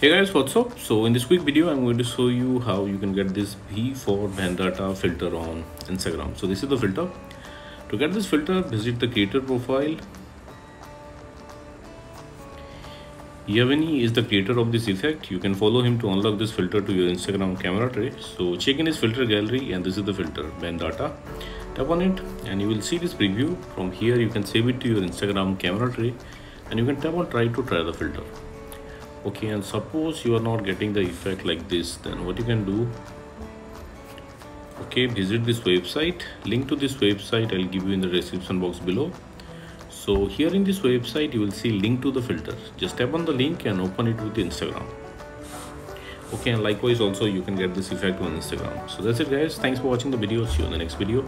Hey guys, what's up? So in this quick video, I'm going to show you how you can get this V for Vendetta filter on Instagram. So this is the filter. To get this filter, visit the creator profile. Yevhenii is the creator of this effect. You can follow him to unlock this filter to your Instagram camera tray. So check in his filter gallery and this is the filter, Vendetta. Tap on it and you will see this preview. From here, you can save it to your Instagram camera tray and you can tap on try to try the filter okay and suppose you are not getting the effect like this then what you can do? Okay visit this website. Link to this website i'll give you in the description box below. So here in this website you will see link to the filter. Just tap on the link and open it with instagram. Okay and likewise also you can get this effect on instagram. So that's it guys. Thanks for watching the video. See you in the next video